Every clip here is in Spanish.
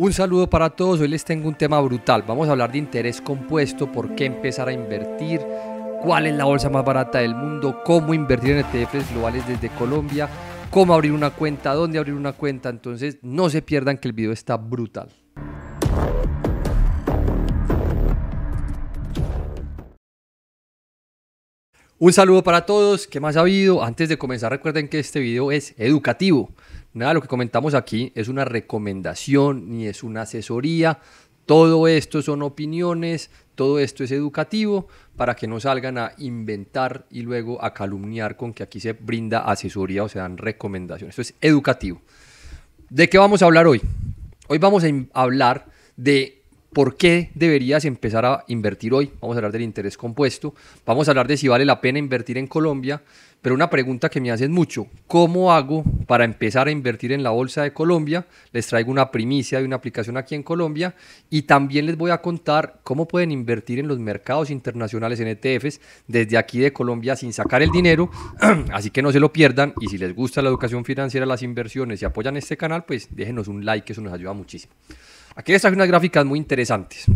Un saludo para todos, hoy les tengo un tema brutal. Vamos a hablar de interés compuesto, por qué empezar a invertir, cuál es la bolsa más barata del mundo, cómo invertir en ETFs globales desde Colombia, cómo abrir una cuenta, dónde abrir una cuenta. Entonces no se pierdan que el video está brutal. Un saludo para todos, ¿qué más ha habido? Antes de comenzar recuerden que este video es educativo. Nada de lo que comentamos aquí es una recomendación ni es una asesoría. Todo esto son opiniones, todo esto es educativo para que no salgan a inventar y luego a calumniar con que aquí se brinda asesoría o se dan recomendaciones. Esto es educativo. ¿De qué vamos a hablar hoy? Hoy vamos a hablar de ¿Por qué deberías empezar a invertir hoy? Vamos a hablar del interés compuesto, vamos a hablar de si vale la pena invertir en Colombia, pero una pregunta que me hacen mucho, ¿cómo hago para empezar a invertir en la Bolsa de Colombia? Les traigo una primicia de una aplicación aquí en Colombia y también les voy a contar cómo pueden invertir en los mercados internacionales en ETFs desde aquí de Colombia sin sacar el dinero, así que no se lo pierdan y si les gusta la educación financiera, las inversiones y apoyan este canal, pues déjenos un like, eso nos ayuda muchísimo. Aquí les traigo unas gráficas muy interesantes.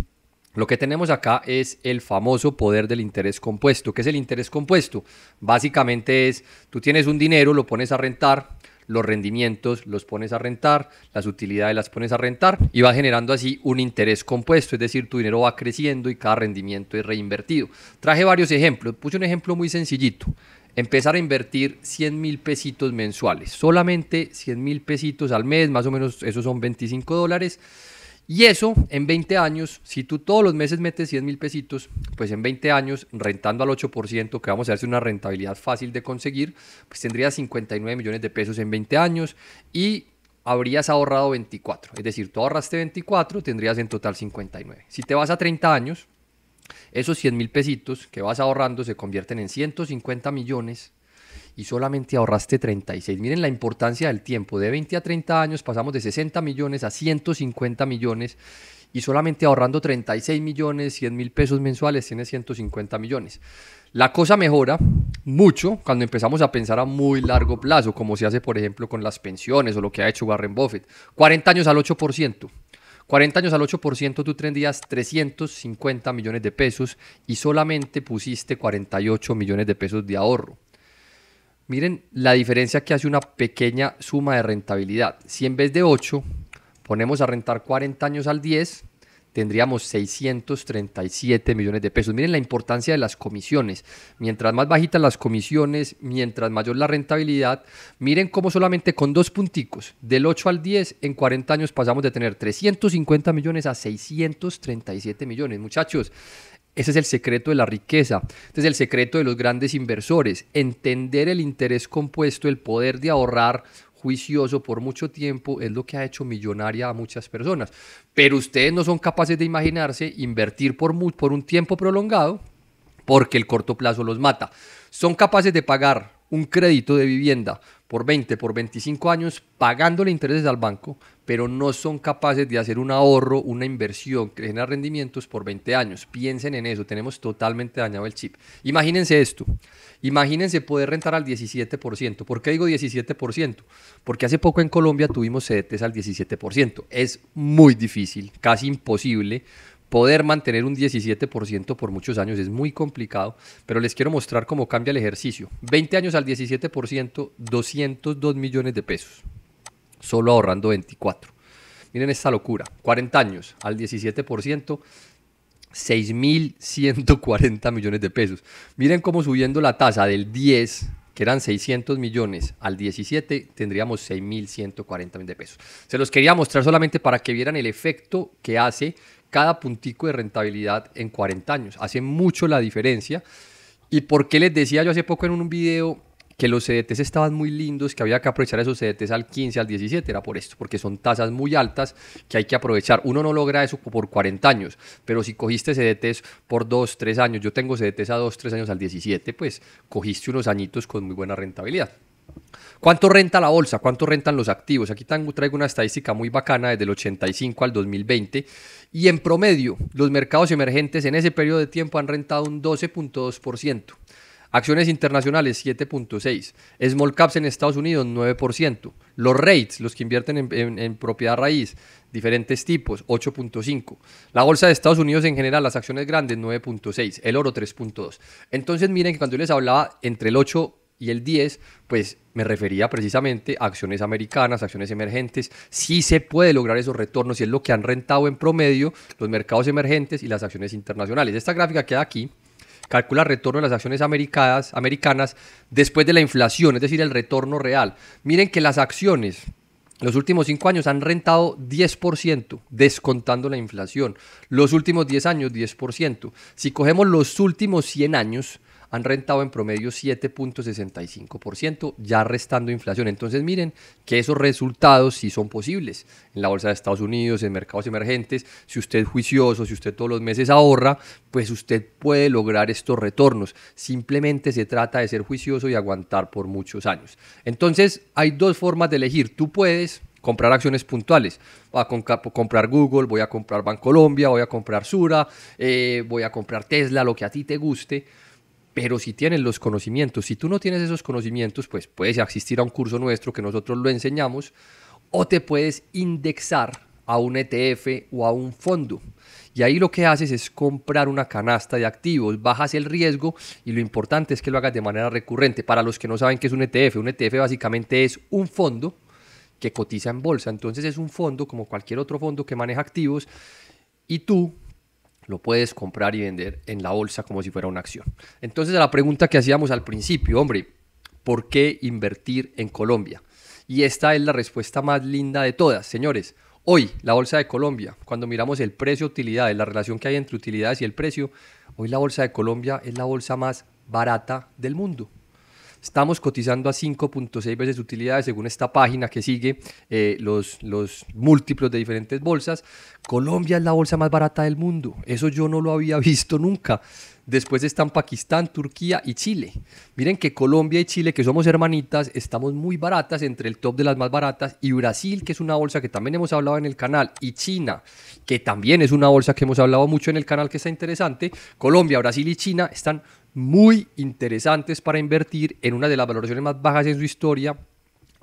Lo que tenemos acá es el famoso poder del interés compuesto. ¿Qué es el interés compuesto? Básicamente es, tú tienes un dinero, lo pones a rentar, los rendimientos los pones a rentar, las utilidades las pones a rentar y va generando así un interés compuesto, es decir, tu dinero va creciendo y cada rendimiento es reinvertido. Traje varios ejemplos, puse un ejemplo muy sencillito. Empezar a invertir 100 mil pesitos mensuales, solamente 100 mil pesitos al mes, más o menos esos son 25 dólares y eso en 20 años, si tú todos los meses metes 100 mil pesitos, pues en 20 años, rentando al 8%, que vamos a hacer una rentabilidad fácil de conseguir, pues tendrías 59 millones de pesos en 20 años y habrías ahorrado 24. Es decir, tú ahorraste 24, tendrías en total 59. Si te vas a 30 años, esos 100 mil pesitos que vas ahorrando se convierten en 150 millones y solamente ahorraste 36. Miren la importancia del tiempo. De 20 a 30 años pasamos de 60 millones a 150 millones y solamente ahorrando 36 millones, 100 mil pesos mensuales, tienes 150 millones. La cosa mejora mucho cuando empezamos a pensar a muy largo plazo, como se hace, por ejemplo, con las pensiones o lo que ha hecho Warren Buffett. 40 años al 8%. 40 años al 8% tú tendrías 350 millones de pesos y solamente pusiste 48 millones de pesos de ahorro. Miren la diferencia que hace una pequeña suma de rentabilidad. Si en vez de 8 ponemos a rentar 40 años al 10, tendríamos 637 millones de pesos. Miren la importancia de las comisiones. Mientras más bajitas las comisiones, mientras mayor la rentabilidad, miren cómo solamente con dos punticos, del 8 al 10, en 40 años pasamos de tener 350 millones a 637 millones. Muchachos, ese es el secreto de la riqueza, este es el secreto de los grandes inversores, entender el interés compuesto, el poder de ahorrar juicioso por mucho tiempo es lo que ha hecho millonaria a muchas personas. Pero ustedes no son capaces de imaginarse invertir por, por un tiempo prolongado porque el corto plazo los mata. Son capaces de pagar un crédito de vivienda por 20, por 25 años pagándole intereses al banco, pero no son capaces de hacer un ahorro, una inversión que genera rendimientos por 20 años. Piensen en eso, tenemos totalmente dañado el chip. Imagínense esto, imagínense poder rentar al 17%. ¿Por qué digo 17%? Porque hace poco en Colombia tuvimos CDTs al 17%. Es muy difícil, casi imposible poder mantener un 17% por muchos años es muy complicado, pero les quiero mostrar cómo cambia el ejercicio. 20 años al 17%, 202 millones de pesos, solo ahorrando 24. Miren esta locura, 40 años al 17%, 6.140 millones de pesos. Miren cómo subiendo la tasa del 10, que eran 600 millones, al 17 tendríamos 6.140 millones de pesos. Se los quería mostrar solamente para que vieran el efecto que hace cada puntico de rentabilidad en 40 años. Hace mucho la diferencia. ¿Y por qué les decía yo hace poco en un video que los CDTs estaban muy lindos, que había que aprovechar esos CDTs al 15, al 17? Era por esto, porque son tasas muy altas que hay que aprovechar. Uno no logra eso por 40 años, pero si cogiste CDTs por 2, 3 años, yo tengo CDTs a 2, 3 años al 17, pues cogiste unos añitos con muy buena rentabilidad. ¿Cuánto renta la bolsa? ¿Cuánto rentan los activos? Aquí traigo una estadística muy bacana desde el 85 al 2020 y en promedio los mercados emergentes en ese periodo de tiempo han rentado un 12.2%. Acciones internacionales 7.6. Small caps en Estados Unidos 9%. Los rates, los que invierten en, propiedad raíz, diferentes tipos 8.5. La bolsa de Estados Unidos en general, las acciones grandes 9.6. El oro 3.2. Entonces miren que cuando yo les hablaba entre el 8 y el 10, pues me refería precisamente a acciones americanas, acciones emergentes. Sí se puede lograr esos retornos y es lo que han rentado en promedio los mercados emergentes y las acciones internacionales. Esta gráfica queda aquí calcula el retorno de las acciones americanas, después de la inflación, es decir, el retorno real. Miren que las acciones los últimos cinco años han rentado 10%, descontando la inflación. Los últimos 10 años, 10%. Si cogemos los últimos 100 años, han rentado en promedio 7.65%, ya restando inflación. Entonces miren que esos resultados sí son posibles. En la bolsa de Estados Unidos, en mercados emergentes, si usted es juicioso, si usted todos los meses ahorra, pues usted puede lograr estos retornos. Simplemente se trata de ser juicioso y aguantar por muchos años. Entonces hay dos formas de elegir. Tú puedes comprar acciones puntuales. Voy a comprar Google, voy a comprar Bancolombia, voy a comprar Sura, eh, voy a comprar Tesla, lo que a ti te guste pero si tienes los conocimientos, si tú no tienes esos conocimientos, pues puedes asistir a un curso nuestro que nosotros lo enseñamos o te puedes indexar a un ETF o a un fondo. Y ahí lo que haces es comprar una canasta de activos, bajas el riesgo y lo importante es que lo hagas de manera recurrente. Para los que no saben qué es un ETF, un ETF básicamente es un fondo que cotiza en bolsa. Entonces es un fondo como cualquier otro fondo que maneja activos y tú lo puedes comprar y vender en la bolsa como si fuera una acción. Entonces, a la pregunta que hacíamos al principio, hombre, ¿por qué invertir en Colombia? Y esta es la respuesta más linda de todas, señores. Hoy, la bolsa de Colombia, cuando miramos el precio-utilidad, la relación que hay entre utilidades y el precio, hoy la bolsa de Colombia es la bolsa más barata del mundo. Estamos cotizando a 5.6 veces utilidades según esta página que sigue eh, los, los múltiplos de diferentes bolsas. Colombia es la bolsa más barata del mundo. Eso yo no lo había visto nunca. Después están Pakistán, Turquía y Chile. Miren que Colombia y Chile, que somos hermanitas, estamos muy baratas, entre el top de las más baratas. Y Brasil, que es una bolsa que también hemos hablado en el canal. Y China, que también es una bolsa que hemos hablado mucho en el canal, que está interesante. Colombia, Brasil y China están muy interesantes para invertir en una de las valoraciones más bajas en su historia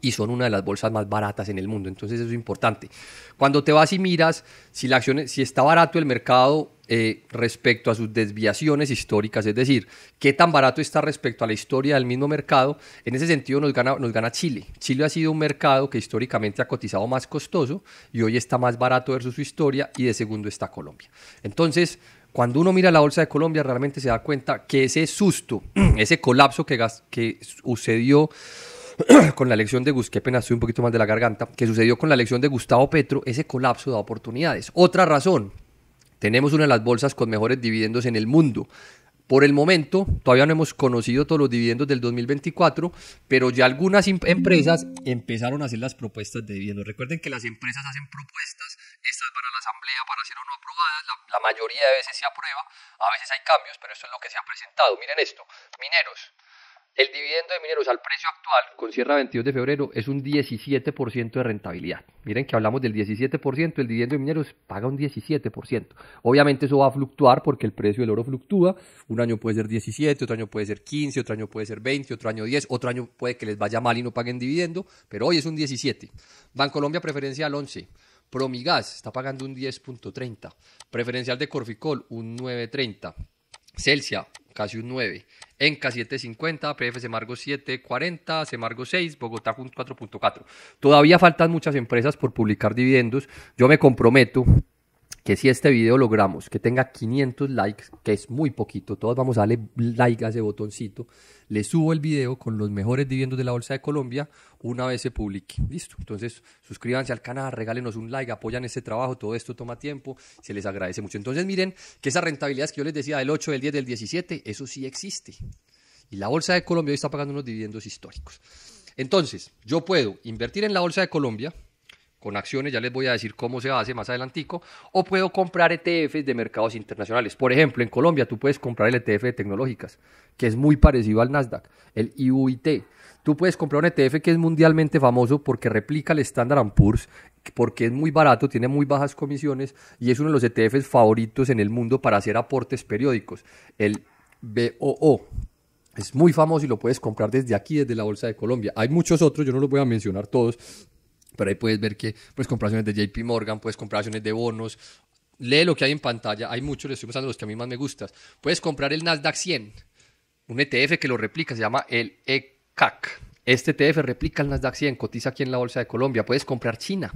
y son una de las bolsas más baratas en el mundo. Entonces eso es importante. Cuando te vas y miras si, la acción, si está barato el mercado eh, respecto a sus desviaciones históricas, es decir, qué tan barato está respecto a la historia del mismo mercado, en ese sentido nos gana, nos gana Chile. Chile ha sido un mercado que históricamente ha cotizado más costoso y hoy está más barato versus su historia y de segundo está Colombia. Entonces, cuando uno mira la bolsa de Colombia, realmente se da cuenta que ese susto, ese colapso que, que sucedió con la elección de Gustavo, qué pena, estoy un poquito más de la garganta, que sucedió con la elección de Gustavo Petro, ese colapso da oportunidades. Otra razón, tenemos una de las bolsas con mejores dividendos en el mundo. Por el momento, todavía no hemos conocido todos los dividendos del 2024, pero ya algunas empresas empezaron a hacer las propuestas de dividendos. Recuerden que las empresas hacen propuestas, estas van a la asamblea para ser o no aprobadas, la, la mayoría de veces se aprueba, a veces hay cambios, pero esto es lo que se ha presentado. Miren esto, mineros, el dividendo de mineros al precio actual, con cierre 22 de febrero, es un 17% de rentabilidad. Miren que hablamos del 17%, el dividendo de mineros paga un 17%. Obviamente eso va a fluctuar porque el precio del oro fluctúa. Un año puede ser 17, otro año puede ser 15, otro año puede ser 20, otro año 10, otro año puede que les vaya mal y no paguen dividendo, pero hoy es un 17. Bancolombia preferencial 11. Promigas está pagando un 10.30. Preferencial de Corficol un 9.30. Celsia casi un 9. Enca 750, PF Semargo 740, Semargo 6, Bogotá 4.4. Todavía faltan muchas empresas por publicar dividendos. Yo me comprometo que si este video logramos que tenga 500 likes, que es muy poquito, todos vamos a darle like a ese botoncito, le subo el video con los mejores dividendos de la Bolsa de Colombia una vez se publique. Listo. Entonces, suscríbanse al canal, regálenos un like, apoyan este trabajo, todo esto toma tiempo, se les agradece mucho. Entonces, miren que esas rentabilidades que yo les decía del 8, del 10, del 17, eso sí existe. Y la Bolsa de Colombia hoy está pagando unos dividendos históricos. Entonces, yo puedo invertir en la Bolsa de Colombia, con acciones, ya les voy a decir cómo se hace más adelantico, o puedo comprar ETFs de mercados internacionales. Por ejemplo, en Colombia tú puedes comprar el ETF de tecnológicas, que es muy parecido al Nasdaq, el IUIT. Tú puedes comprar un ETF que es mundialmente famoso porque replica el Standard Poor's, porque es muy barato, tiene muy bajas comisiones y es uno de los ETFs favoritos en el mundo para hacer aportes periódicos, el BOO. Es muy famoso y lo puedes comprar desde aquí, desde la Bolsa de Colombia. Hay muchos otros, yo no los voy a mencionar todos, pero ahí puedes ver que puedes comprar acciones de JP Morgan, puedes comprar acciones de bonos. Lee lo que hay en pantalla, hay muchos, les estoy mostrando los que a mí más me gustan. Puedes comprar el Nasdaq 100, un ETF que lo replica, se llama el ECAC. Este ETF replica el Nasdaq 100, cotiza aquí en la Bolsa de Colombia. Puedes comprar China.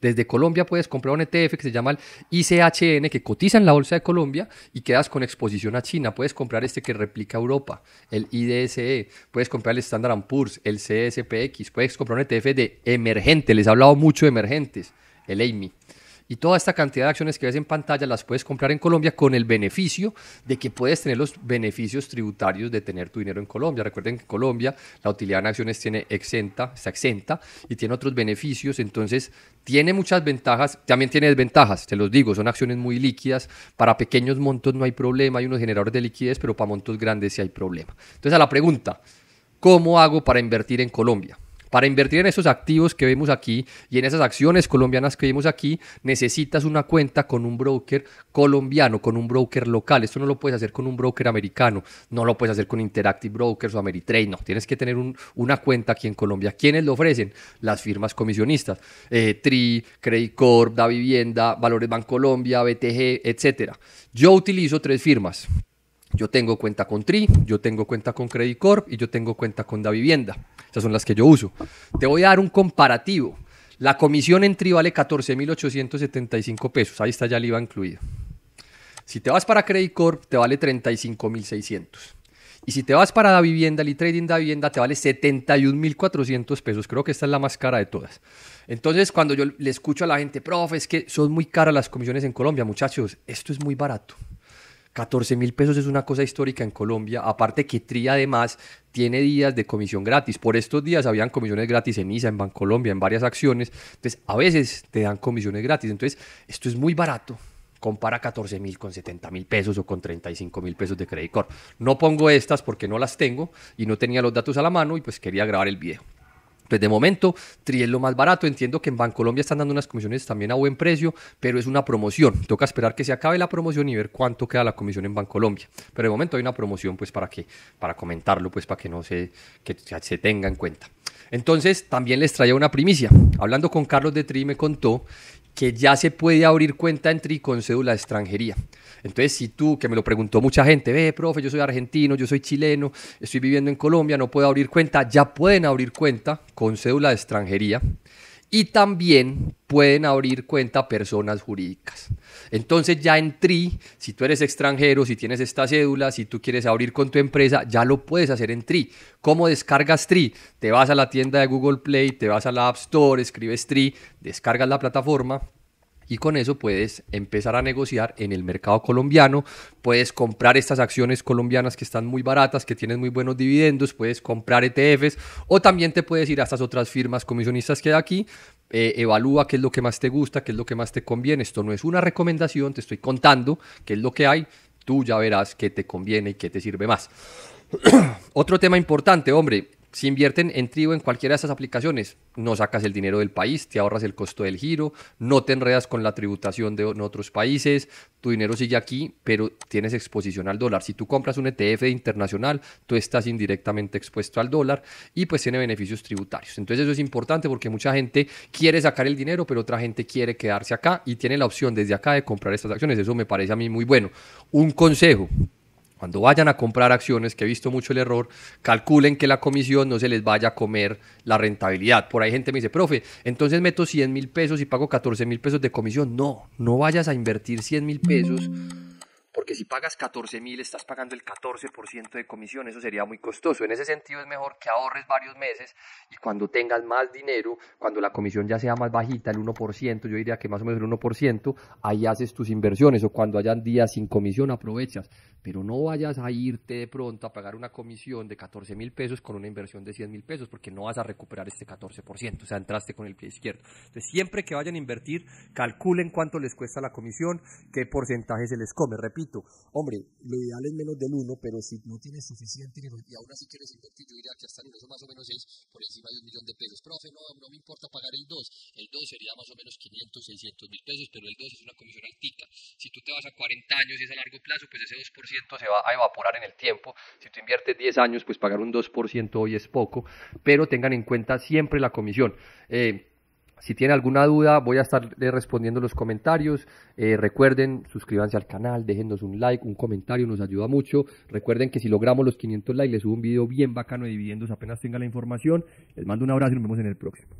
Desde Colombia puedes comprar un ETF que se llama el ICHN, que cotiza en la Bolsa de Colombia y quedas con exposición a China. Puedes comprar este que replica Europa, el IDSE. Puedes comprar el Standard Poor's, el CSPX. Puedes comprar un ETF de emergente. Les he hablado mucho de emergentes, el AMI. Y toda esta cantidad de acciones que ves en pantalla las puedes comprar en Colombia con el beneficio de que puedes tener los beneficios tributarios de tener tu dinero en Colombia. Recuerden que en Colombia la utilidad en acciones tiene exenta, está exenta y tiene otros beneficios. Entonces tiene muchas ventajas, también tiene desventajas, te los digo, son acciones muy líquidas. Para pequeños montos no hay problema, hay unos generadores de liquidez, pero para montos grandes sí hay problema. Entonces a la pregunta, ¿cómo hago para invertir en Colombia? Para invertir en esos activos que vemos aquí y en esas acciones colombianas que vemos aquí, necesitas una cuenta con un broker colombiano, con un broker local. Esto no lo puedes hacer con un broker americano, no lo puedes hacer con Interactive Brokers o Ameritrade, no. Tienes que tener una cuenta aquí en Colombia. ¿Quiénes lo ofrecen? Las firmas comisionistas. Eh, TRI, Credit Corp, Da Vivienda, Valores Bancolombia, BTG, etc. Yo utilizo tres firmas. Yo tengo cuenta con TRI, yo tengo cuenta con Credit Corp y yo tengo cuenta con Da Vivienda. Estas son las que yo uso. Te voy a dar un comparativo. La comisión en TRI vale 14.875 pesos. Ahí está ya el IVA incluido. Si te vas para Credit Corp, te vale 35.600. Y si te vas para Da Vivienda, el trading Da Vivienda te vale 71.400 pesos. Creo que esta es la más cara de todas. Entonces, cuando yo le escucho a la gente, profe, es que son muy caras las comisiones en Colombia, muchachos, esto es muy barato. 14 mil pesos es una cosa histórica en Colombia. Aparte que TRI además tiene días de comisión gratis. Por estos días habían comisiones gratis en ISA, en Bancolombia, en varias acciones. Entonces, a veces te dan comisiones gratis. Entonces, esto es muy barato. Compara 14 mil con 70 mil pesos o con 35 mil pesos de Credit. No pongo estas porque no las tengo y no tenía los datos a la mano y pues quería grabar el video. Pues de momento, Tri es lo más barato. Entiendo que en Bancolombia están dando unas comisiones también a buen precio, pero es una promoción. Toca esperar que se acabe la promoción y ver cuánto queda la comisión en Bancolombia. Pero de momento hay una promoción, pues para que, para comentarlo, pues para que no se, que se tenga en cuenta. Entonces, también les traía una primicia. Hablando con Carlos de Tri, me contó que ya se puede abrir cuenta en TRI con cédula de extranjería. Entonces, si tú, que me lo preguntó mucha gente, ve, profe, yo soy argentino, yo soy chileno, estoy viviendo en Colombia, no puedo abrir cuenta, ya pueden abrir cuenta con cédula de extranjería y también pueden abrir cuenta personas jurídicas. Entonces ya en TRI, si tú eres extranjero, si tienes esta cédula, si tú quieres abrir con tu empresa, ya lo puedes hacer en TRI. ¿Cómo descargas TRI? Te vas a la tienda de Google Play, te vas a la App Store, escribes TRI, descargas la plataforma y con eso puedes empezar a negociar en el mercado colombiano, puedes comprar estas acciones colombianas que están muy baratas, que tienen muy buenos dividendos, puedes comprar ETFs o también te puedes ir a estas otras firmas comisionistas que hay aquí, eh, evalúa qué es lo que más te gusta, qué es lo que más te conviene. Esto no es una recomendación, te estoy contando qué es lo que hay, tú ya verás qué te conviene y qué te sirve más. Otro tema importante, hombre, si invierten en trigo en cualquiera de estas aplicaciones, no sacas el dinero del país, te ahorras el costo del giro, no te enredas con la tributación de otros países, tu dinero sigue aquí, pero tienes exposición al dólar. Si tú compras un ETF internacional, tú estás indirectamente expuesto al dólar y pues tiene beneficios tributarios. Entonces eso es importante porque mucha gente quiere sacar el dinero, pero otra gente quiere quedarse acá y tiene la opción desde acá de comprar estas acciones. Eso me parece a mí muy bueno. Un consejo, cuando vayan a comprar acciones, que he visto mucho el error, calculen que la comisión no se les vaya a comer la rentabilidad. Por ahí gente me dice, profe, entonces meto 100 mil pesos y pago 14 mil pesos de comisión. No, no vayas a invertir 100 mil pesos porque si pagas 14 mil estás pagando el 14% de comisión, eso sería muy costoso. En ese sentido es mejor que ahorres varios meses y cuando tengas más dinero, cuando la comisión ya sea más bajita, el 1%, yo diría que más o menos el 1%, ahí haces tus inversiones o cuando hayan días sin comisión aprovechas. Pero no vayas a irte de pronto a pagar una comisión de 14 mil pesos con una inversión de 100 mil pesos porque no vas a recuperar este 14%, o sea, entraste con el pie izquierdo. Entonces, siempre que vayan a invertir, calculen cuánto les cuesta la comisión, qué porcentaje se les come. Repito, Hombre, lo ideal es menos del 1, pero si no tienes suficiente dinero y aún así quieres invertir, yo diría que hasta el 1, eso más o menos es por encima de un millón de pesos. Profe, no, no me importa pagar el 2. El 2 sería más o menos 500, 600 mil pesos, pero el 2 es una comisión altica. Si tú te vas a 40 años y es a largo plazo, pues ese 2% se va a evaporar en el tiempo. Si tú inviertes 10 años, pues pagar un 2% hoy es poco, pero tengan en cuenta siempre la comisión. Eh, si tienen alguna duda, voy a estar respondiendo los comentarios. Eh, recuerden, suscríbanse al canal, déjennos un like, un comentario, nos ayuda mucho. Recuerden que si logramos los 500 likes, les subo un video bien bacano de dividendos apenas tenga la información. Les mando un abrazo y nos vemos en el próximo.